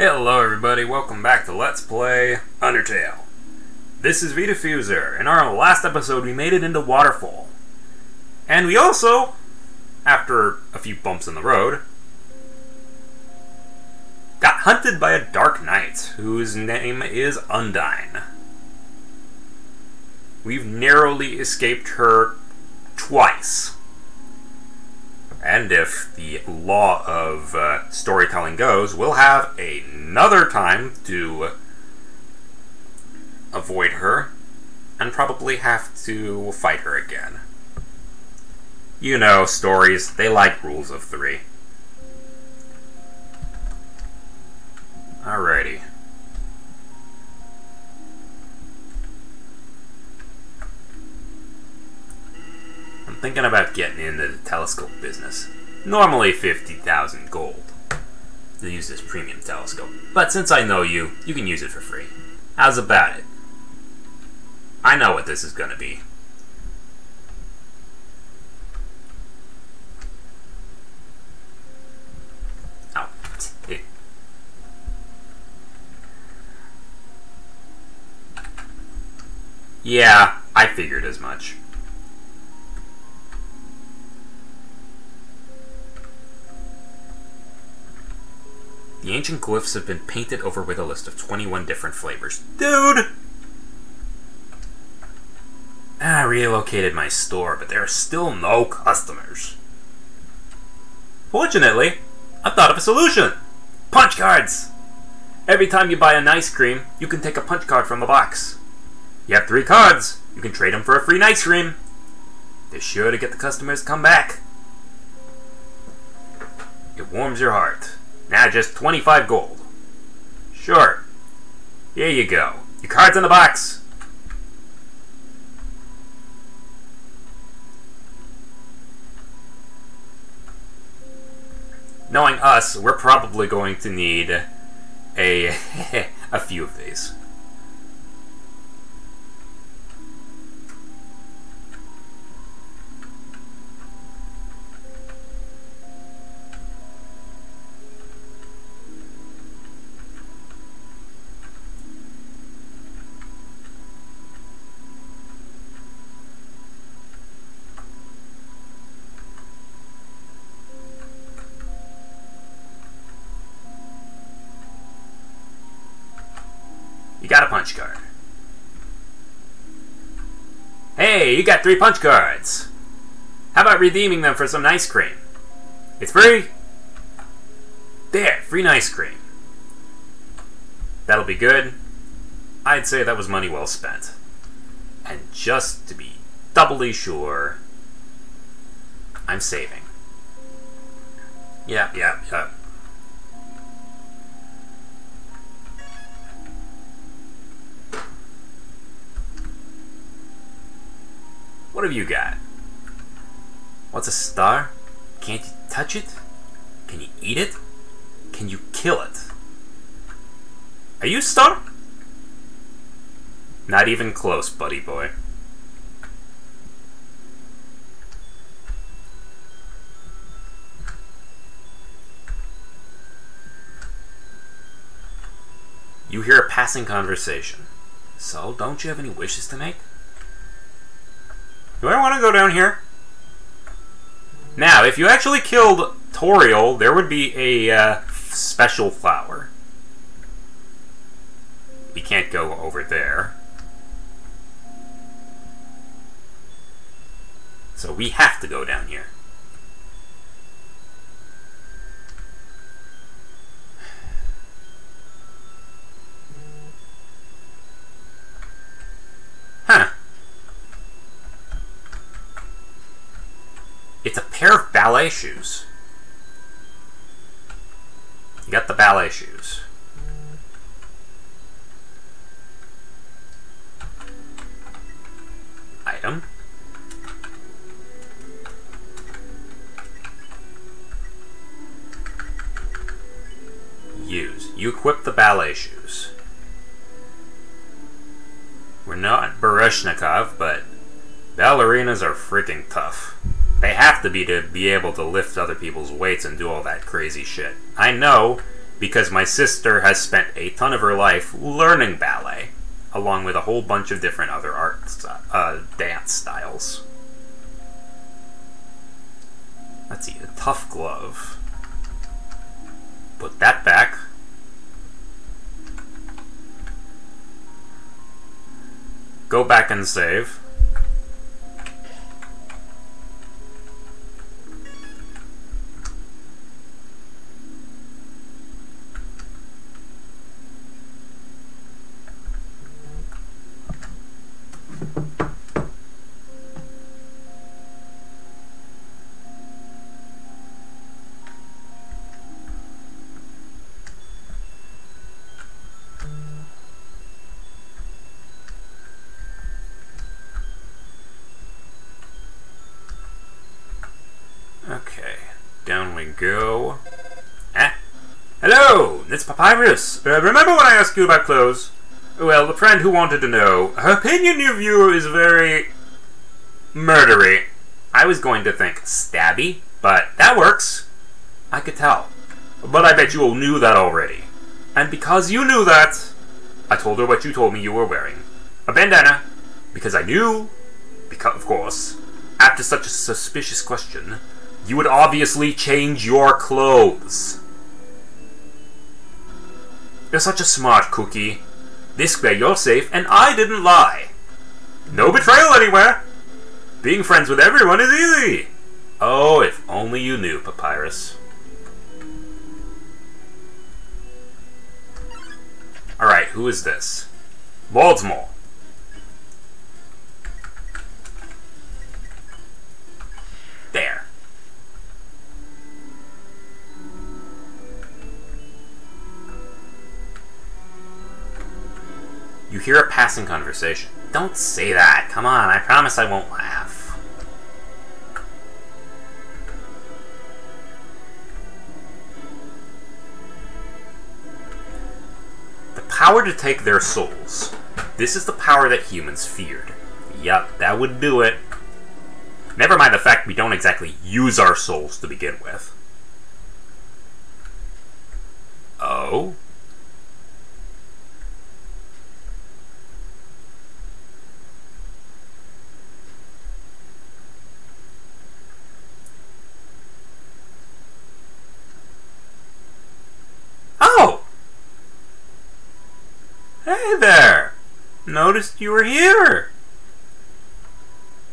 Hello everybody, welcome back to Let's Play Undertale. This is Vdiffuser. In our last episode we made it into Waterfall. And we also, after a few bumps in the road, got hunted by a Dark Knight, whose name is Undyne. We've narrowly escaped her twice. And if the law of uh, storytelling goes, we'll have another time to avoid her and probably have to fight her again. You know, stories, they like rules of three. Alrighty. Thinking about getting into the telescope business. Normally 50,000 gold to use this premium telescope. But since I know you, you can use it for free. How's about it? I know what this is gonna be. Oh. yeah, I figured as much. The ancient glyphs have been painted over with a list of 21 different flavors. Dude! I relocated my store, but there are still no customers. Fortunately, I thought of a solution! Punch cards! Every time you buy an ice cream, you can take a punch card from the box. You have three cards, you can trade them for a free ice cream. They're sure to get the customers to come back. It warms your heart. Now just 25 gold. Sure. Here you go. Your card's in the box. Knowing us, we're probably going to need a a few of these. Got three punch cards. How about redeeming them for some ice cream? It's free. There, free ice cream. That'll be good. I'd say that was money well spent. And just to be doubly sure, I'm saving. Yep, yep, yep. What have you got? What's a star? Can't you touch it? Can you eat it? Can you kill it? Are you star? Not even close, buddy boy. You hear a passing conversation. So, don't you have any wishes to make? Do I want to go down here? Now, if you actually killed Toriel, there would be a uh, special flower. We can't go over there. So we have to go down here. Huh. It's a pair of ballet shoes. You got the ballet shoes. Item. Use. You equip the ballet shoes. We're not Baryshnikov, but ballerinas are freaking tough. Have to be to be able to lift other people's weights and do all that crazy shit. I know because my sister has spent a ton of her life learning ballet, along with a whole bunch of different other art uh, dance styles. Let's see, a tough glove. Put that back. Go back and save. Go. Ah. Hello, it's Papyrus. Uh, remember when I asked you about clothes? Well, the friend who wanted to know, her opinion of you is very... murdery. I was going to think stabby, but that works. I could tell. But I bet you all knew that already. And because you knew that, I told her what you told me you were wearing. A bandana. Because I knew, because of course, after such a suspicious question, you would obviously change your clothes. You're such a smart cookie. This way you're safe, and I didn't lie. No betrayal anywhere. Being friends with everyone is easy. Oh, if only you knew, Papyrus. Alright, who is this? Baltimore. You hear a passing conversation. Don't say that. Come on, I promise I won't laugh. The power to take their souls. This is the power that humans feared. Yup, that would do it. Never mind the fact we don't exactly use our souls to begin with. Oh? Hey there! Noticed you were here.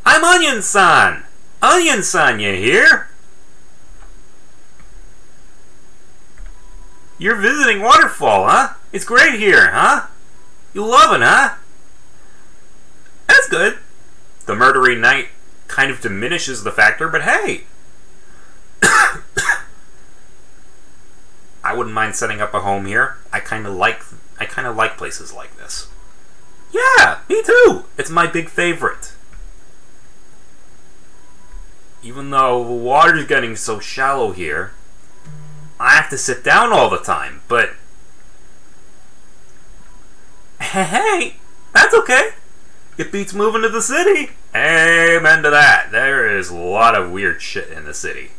I'm Onion-san! Onion-san, you here? You're visiting Waterfall, huh? It's great here, huh? You love it, huh? That's good. The murdery knight kind of diminishes the factor, but hey! I wouldn't mind setting up a home here. I kind of like I kind of like places like this. Yeah, me too. It's my big favorite. Even though the water's getting so shallow here, I have to sit down all the time, but... Hey, that's okay. It beats moving to the city. Amen to that. There is a lot of weird shit in the city.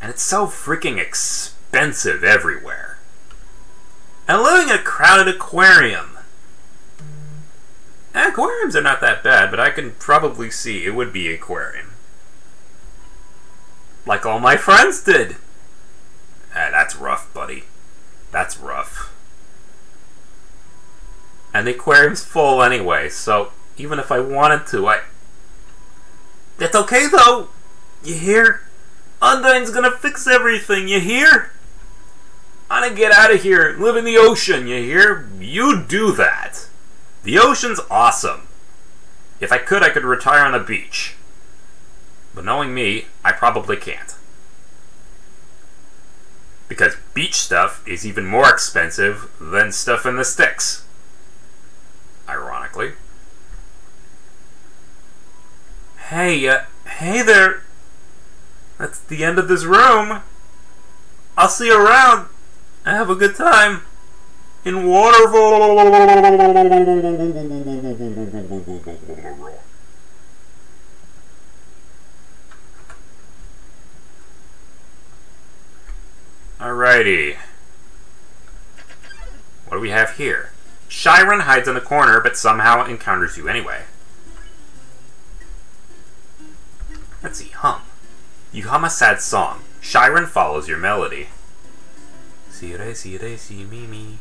And it's so freaking expensive everywhere and living in a crowded aquarium. Aquariums are not that bad, but I can probably see it would be aquarium. Like all my friends did. Ah, that's rough, buddy. That's rough. And the aquarium's full anyway, so even if I wanted to, I... That's okay, though! You hear? Undyne's gonna fix everything, you hear? I want to get out of here, live in the ocean, you hear? You do that. The ocean's awesome. If I could, I could retire on the beach. But knowing me, I probably can't. Because beach stuff is even more expensive than stuff in the sticks. Ironically. Hey, uh, hey there. That's the end of this room. I'll see you around have a good time in Waterfall. Alrighty. What do we have here? Shyren hides in the corner, but somehow encounters you anyway. Let's see, hum. You hum a sad song. Shyren follows your melody. See re, see re, see me, me.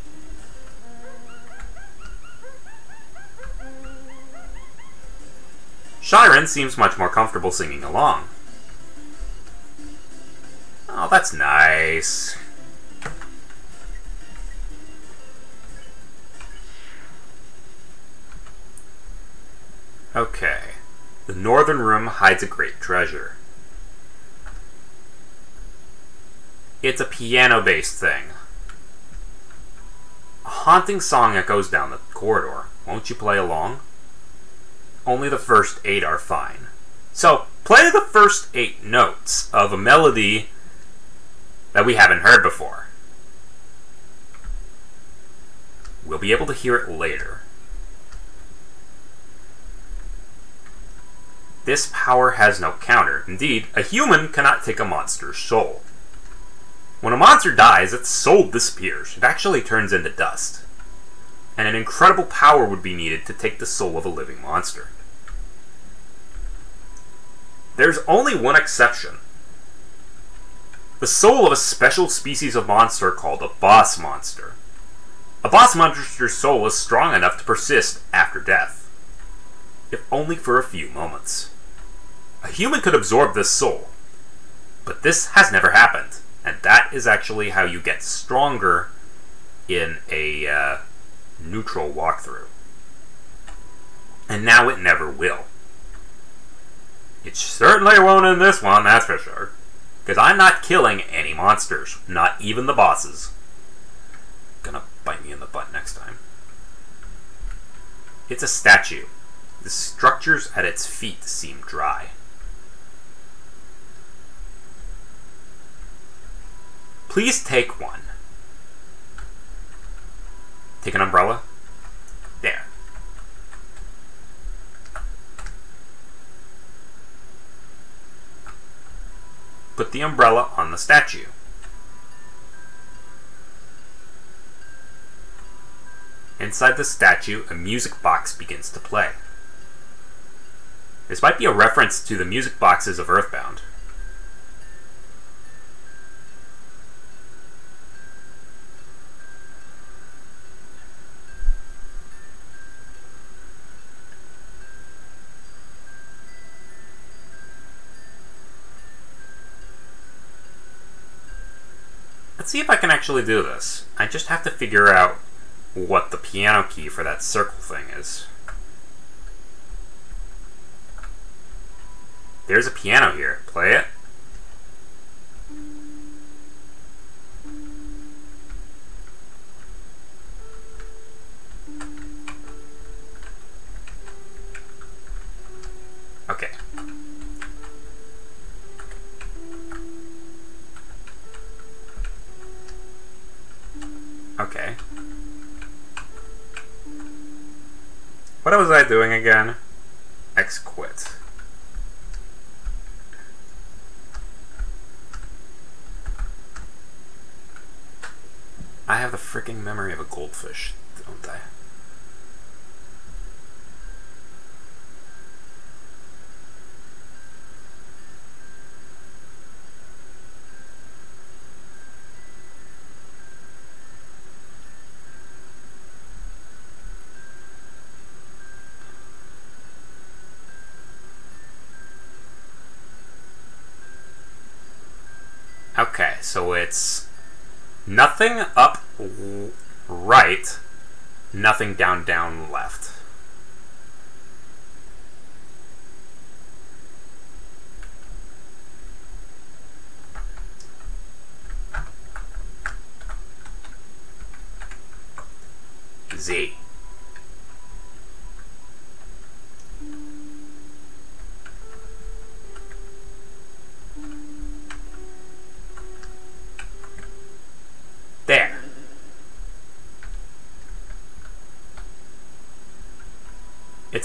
Shyren seems much more comfortable singing along. Oh, that's nice. Okay. The northern room hides a great treasure. It's a piano-based thing. A haunting song echoes down the corridor. Won't you play along? Only the first eight are fine. So, play the first eight notes of a melody that we haven't heard before. We'll be able to hear it later. This power has no counter. Indeed, a human cannot take a monster's soul. When a monster dies, its soul disappears. It actually turns into dust. And an incredible power would be needed to take the soul of a living monster. There's only one exception. The soul of a special species of monster called a boss monster. A boss monster's soul is strong enough to persist after death, if only for a few moments. A human could absorb this soul, but this has never happened, and that is actually how you get stronger in a uh, neutral walkthrough. And now it never will. It certainly won't in this one, that's for sure. Because I'm not killing any monsters, not even the bosses. Gonna bite me in the butt next time. It's a statue. The structures at its feet seem dry. Please take one. Take an umbrella. There. Put the umbrella on the statue. Inside the statue, a music box begins to play. This might be a reference to the music boxes of Earthbound. See if I can actually do this. I just have to figure out what the piano key for that circle thing is. There's a piano here. Play it. I doing again? X quit. I have the freaking memory of a goldfish, don't I? Okay, so it's nothing up right, nothing down down left. Z.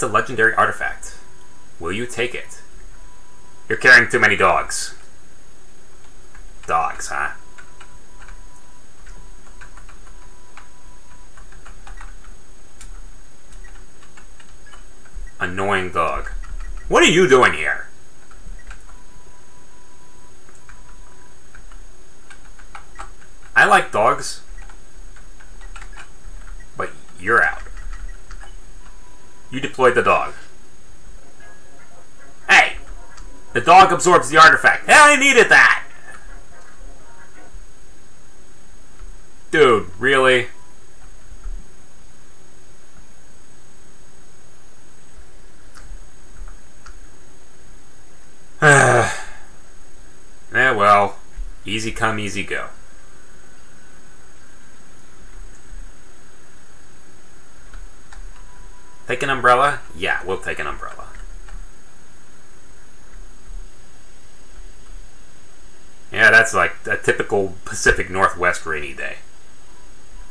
legendary artifact. Will you take it? You're carrying too many dogs. Dogs, huh? Annoying dog. What are you doing here? I like dogs, but you're out. You deployed the dog. Hey! The dog absorbs the artifact. Hey, I needed that! Dude, really? yeah, well, easy come, easy go. Take an umbrella? Yeah, we'll take an umbrella. Yeah, that's like a typical Pacific Northwest rainy day.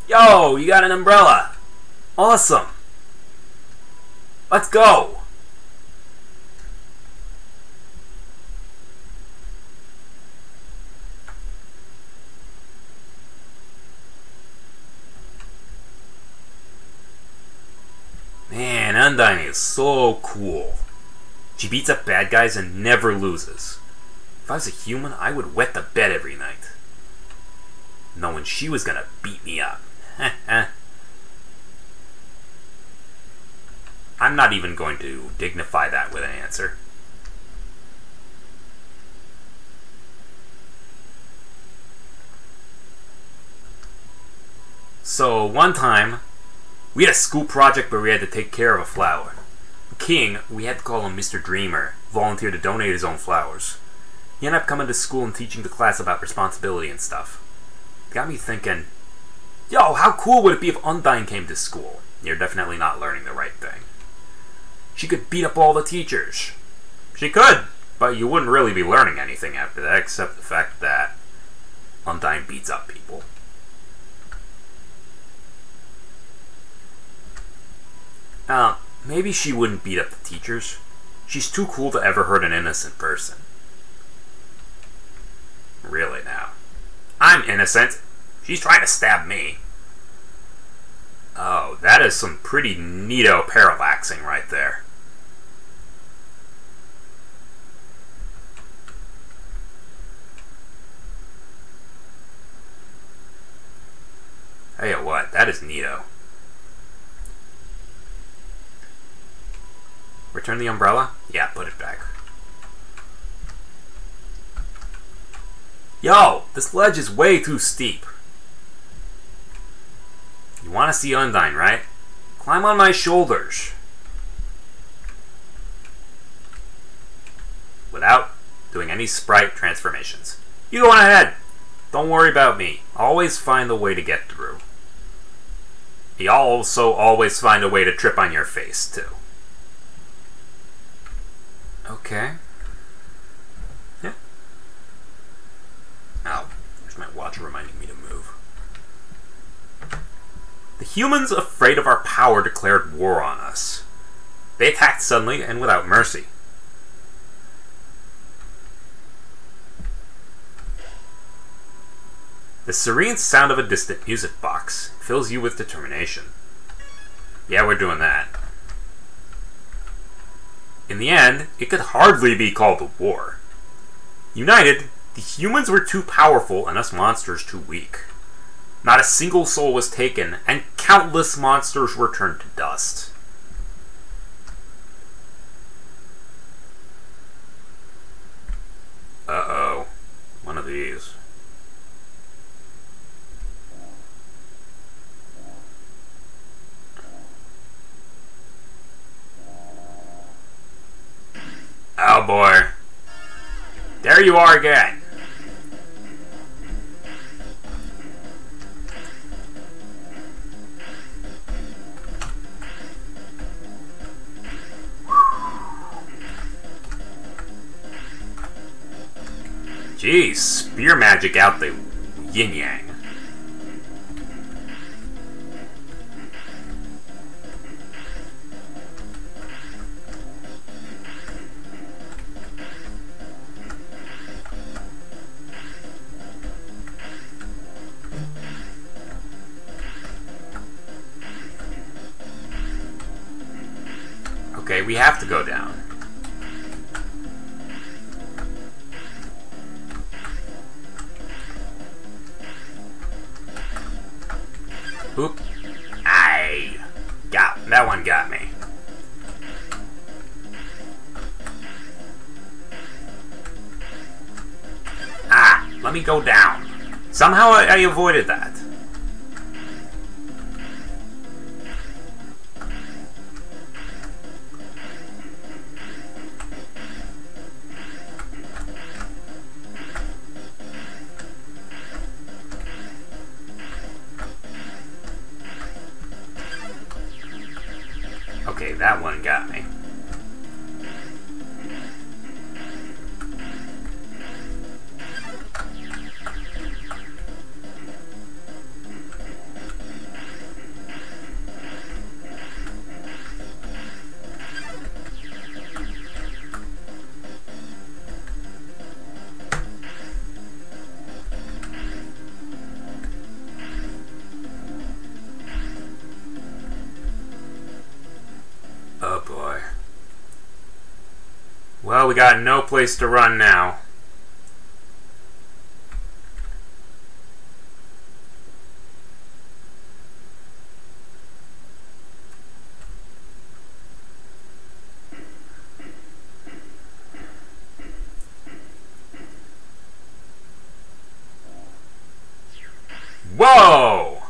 Yo, you got an umbrella! Awesome! Let's go! Man, Undyne is so cool. She beats up bad guys and never loses. If I was a human, I would wet the bed every night. Knowing she was gonna beat me up. I'm not even going to dignify that with an answer. So, one time, we had a school project where we had to take care of a flower. King, we had to call him Mr. Dreemurr, volunteered to donate his own flowers. He ended up coming to school and teaching the class about responsibility and stuff. It got me thinking, yo, how cool would it be if Undyne came to school? You're definitely not learning the right thing. She could beat up all the teachers. She could, but you wouldn't really be learning anything after that except the fact that Undyne beats up people. Uh, maybe she wouldn't beat up the teachers. She's too cool to ever hurt an innocent person. Really now. I'm innocent. She's trying to stab me. Oh, that is some pretty neato parallaxing right there. Hey, what? That is neato. Return the umbrella? Yeah, put it back. Yo, this ledge is way too steep. You want to see Undyne, right? Climb on my shoulders. Without doing any sprite transformations. You go on ahead. Don't worry about me. Always find a way to get through. You also always find a way to trip on your face, too. Okay. Yeah. Ow. There's my watch reminding me to move. The humans, afraid of our power, declared war on us. They attacked suddenly and without mercy. The serene sound of a distant music box fills you with determination. Yeah, we're doing that. In the end, it could hardly be called a war. United, the humans were too powerful and us monsters too weak. Not a single soul was taken, and countless monsters were turned to dust. Uh-oh. One of these. Oh boy. There you are again. Geez, spear magic out the yin that one got me. Ah, let me go down. Somehow I, I avoided that. We got no place to run now. Whoa!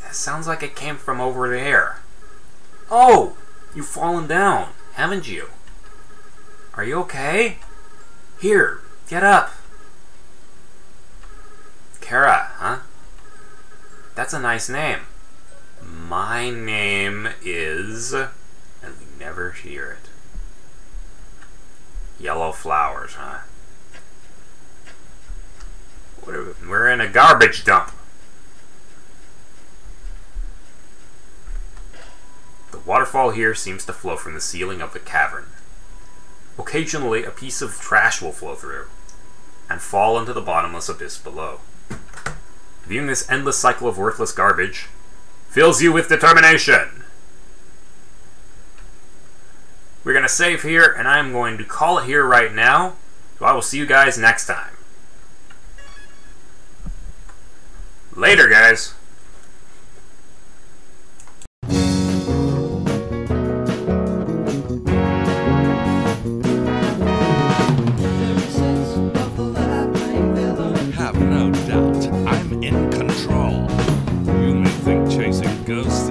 That sounds like it came from over there. Oh! You've fallen down, haven't you? Are you okay? Here, get up. Chara, huh? That's a nice name. My name is. And we never hear it. Yellow flowers, huh? We're in a garbage dump. Waterfall here seems to flow from the ceiling of the cavern. Occasionally, a piece of trash will flow through and fall into the bottomless abyss below. Viewing this endless cycle of worthless garbage fills you with determination. We're going to save here, and I'm going to call it here right now. So I will see you guys next time. Later, guys. ghost.